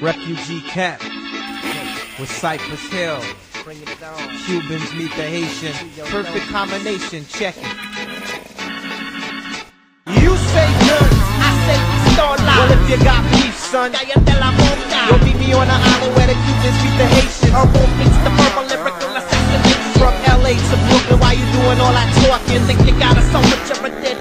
Refugee camp with Cypress Hill. Cubans meet the Haitian. Perfect combination. Check it. You say none. I say pistola. Well, if you got beef, son, Cállate la boca. you'll meet me on the island where the Cubans meet the Haitian. Haitians. Herbal beats the verbal lyrical assassination. From LA to Brooklyn, why you doing all that talking? Think you got a soul, but you're a dead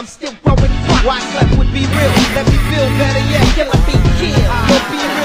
I'm still growing. Wyclef would be real? Let me feel better yet. Killer be killed. Don't be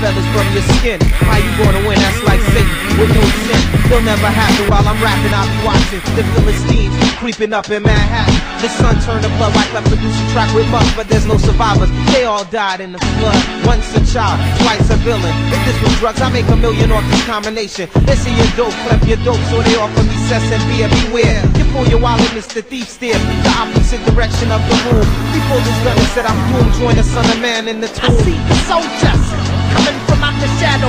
feathers from your skin. How you gonna win? That's like Satan with no sin. They'll never happen while I'm rapping. I'll be watching the Philistines creeping up in Manhattan. The sun turned to blood. Wyclef produced a track with Muggs, but there's no survivors. They all died in the flood. Once a child, twice a villain. If this was drugs, I make a million off this combination. Listen, your dope, Clef, your dope, so they offer me cess and beer. Beware, you pull your wallet, Mr. Thief stare the opposite direction of the room. He pulled his gun and said, I'm doomed. Join the son of man in the tomb. I see the soldiers coming from out the shadow.